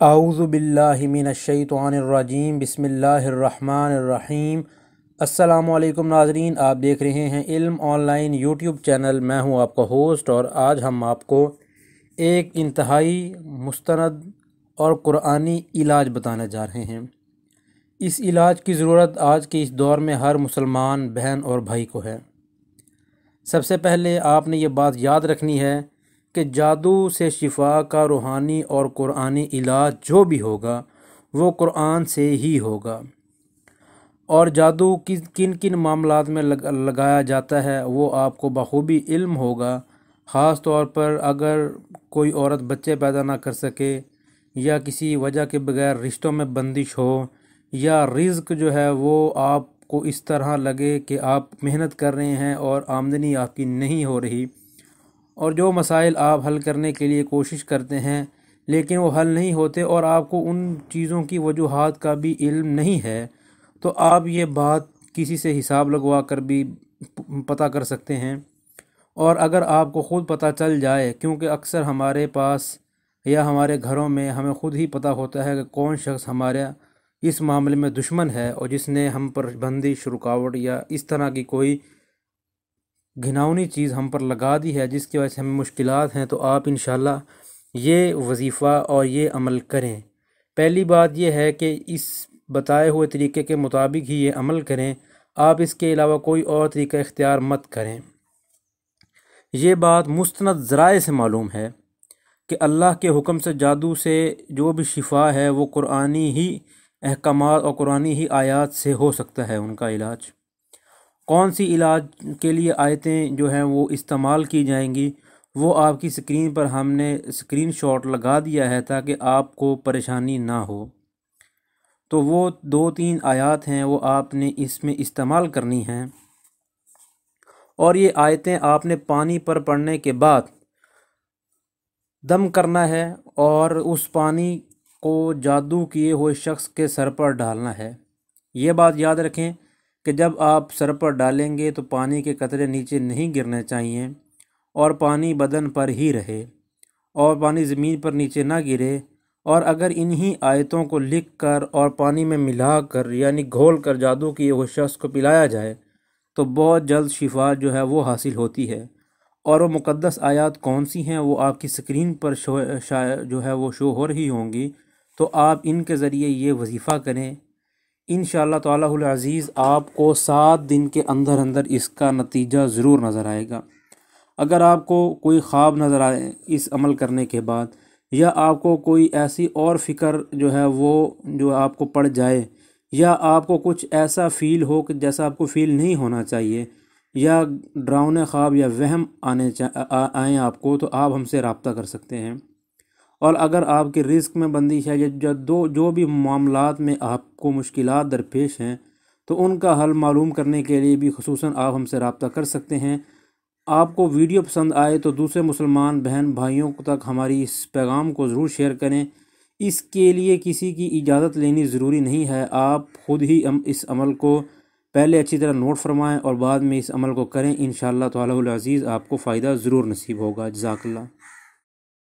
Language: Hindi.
आउज़बिल्लिमिनशैतवानरजीम बसमीम अस्सलामुअलैकुम नाजरीन आप देख रहे हैं इल्म ऑनलाइन यूट्यूब चैनल मैं हूँ आपका होस्ट और आज हम आपको एक इंतहाई मुस्तंद और कुरानी इलाज बताने जा रहे हैं। इस इलाज की ज़रूरत आज के इस दौर में हर मुसलमान, बहन और भाई को है। सबसे पहले आपने ये बात याद रखनी है कि जादू से शिफा का रूहानी और कुरानी इलाज जो भी होगा वो कुरान से ही होगा। और जादू किन किन किन मामलात में लग, लगाया जाता है वो आपको बखूबी इल्म होगा। ख़ास तौर पर अगर कोई औरत बच्चे पैदा ना कर सके या किसी वजह के बगैर रिश्तों में बंदिश हो या रिज़्क जो है वो आपको इस तरह लगे कि आप मेहनत कर रहे हैं और आमदनी आपकी नहीं हो रही और जो मसाइल आप हल करने के लिए कोशिश करते हैं, लेकिन वो हल नहीं होते और आपको उन चीज़ों की वजूहत का भी इल्म नहीं है तो आप ये बात किसी से हिसाब लगवा कर भी पता कर सकते हैं। और अगर आपको ख़ुद पता चल जाए, क्योंकि अक्सर हमारे पास या हमारे घरों में हमें ख़ुद ही पता होता है कि कौन शख्स हमारे इस मामले में दुश्मन है और जिसने हम पर बंदिश, रुकावट या इस तरह की कोई घिनौनी चीज़ हम पर लगा दी है, जिसकी वजह से हमें मुश्किल हैं तो आप इन ये वजीफ़ा और ये अमल करें। पहली बात यह है कि इस बताए हुए तरीके के मुताबिक ही ये अमल करें। आप इसके अलावा कोई और तरीका इख्तियार मत करें। ये बात मुस्ंद ज़रा से मालूम है कि अल्लाह के हुक्म से जादू से जो भी शिफा है, वो कुरानी ही अहकाम और कुरानी ही आयात से हो सकता है उनका इलाज। कौन सी इलाज के लिए आयतें जो हैं वो इस्तेमाल की जाएँगी, वो आपकी स्क्रीन पर हमने स्क्रीन शॉट लगा दिया है ताकि आपको परेशानी ना हो। तो वो दो तीन आयात हैं, वो आपने इसमें इस्तेमाल करनी हैं। और ये आयतें आपने पानी पर पड़ने के बाद दम करना है और उस पानी को जादू किए हुए शख्स के सर पर डालना है। ये बात याद रखें कि जब आप सर पर डालेंगे तो पानी के कतरे नीचे नहीं गिरने चाहिए और पानी बदन पर ही रहे और पानी ज़मीन पर नीचे ना गिरे और अगर इन्हीं आयतों को लिख कर और पानी में मिला कर यानी घोल कर जादू किए हुए शख्स को पिलाया जाए तो बहुत जल्द शिफा जो है वो हासिल होती है। और वो मुक़दस आयात कौन सी हैं, वो आपकी स्क्रीन पर शो, जो है वो शो हो रही होंगी तो आप इनके ज़रिए ये वजीफ़ा करें। इन ताज़ीज़ आपको सात दिन के अंदर अंदर इसका नतीजा ज़रूर नज़र आएगा। अगर आपको कोई ख्वाब नज़र आए इस अमल करने के बाद, या आपको कोई ऐसी और फ़िक्र जो है वो, जो आपको पड़ जाए, या आपको कुछ ऐसा फ़ील हो कि जैसा आपको फ़ील नहीं होना चाहिए, या ड्राउने ख्वाब या वहम आने आए आपको तो आप हमसे रबता कर सकते हैं। और अगर आपके रिस्क में बंदिश है या दो, जो भी मामला में आपको मुश्किल दरपेश हैं तो उनका हल मालूम करने के लिए भी खसूस आप हमसे रबता कर सकते हैं। आपको वीडियो पसंद आए तो दूसरे मुसलमान बहन भाइयों तक हमारी इस पैगाम को ज़रूर शेयर करें। इसके लिए किसी की इजाज़त लेनी ज़रूरी नहीं है। आप ख़ुद ही इस अमल को पहले अच्छी तरह नोट फरमाएँ और बाद में इस अमल को करें। इन ताज़ीज़ आपको फ़ायदा ज़रूर नसीब होगा। जजाकल्ला